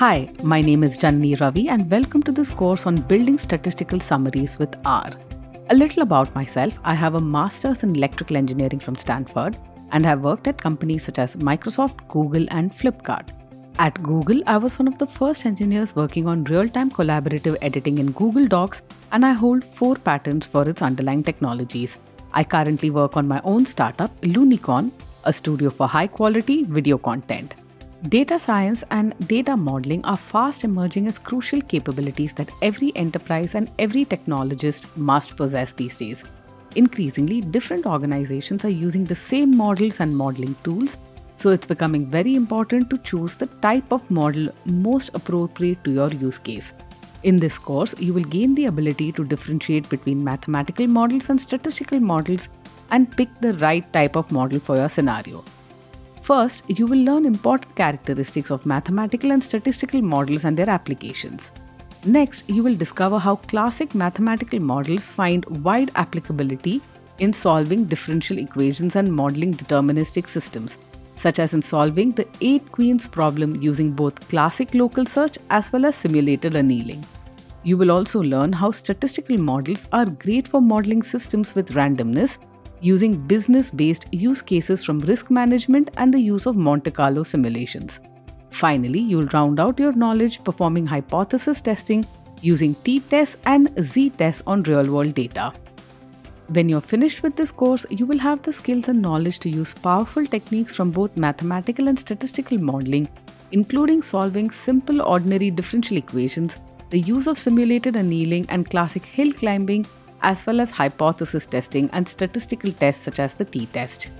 Hi, my name is Janani Ravi, and welcome to this course on building statistical summaries with R. A little about myself I have a master's in electrical engineering from Stanford and have worked at companies such as Microsoft, Google, and Flipkart. At Google, I was one of the first engineers working on real time collaborative editing in Google Docs, and I hold four patents for its underlying technologies. I currently work on my own startup, Loonycorn, a studio for high quality video content. Data science and data modeling are fast emerging as crucial capabilities that every enterprise and every technologist must possess these days. Increasingly, different organizations are using the same models and modeling tools, so it's becoming very important to choose the type of model most appropriate to your use case. In this course, you will gain the ability to differentiate between mathematical models and statistical models and pick the right type of model for your scenario. First, you will learn important characteristics of mathematical and statistical models and their applications. Next, you will discover how classic mathematical models find wide applicability in solving differential equations and modeling deterministic systems, such as in solving the 8 queens problem using both classic local search as well as simulated annealing. You will also learn how statistical models are great for modeling systems with randomness using business based use cases from risk management and the use of Monte Carlo simulations. Finally, you'll round out your knowledge performing hypothesis testing using t tests and z tests on real world data. When you're finished with this course, you will have the skills and knowledge to use powerful techniques from both mathematical and statistical modeling, including solving simple ordinary differential equations, the use of simulated annealing and classic hill climbing as well as hypothesis testing and statistical tests such as the t test.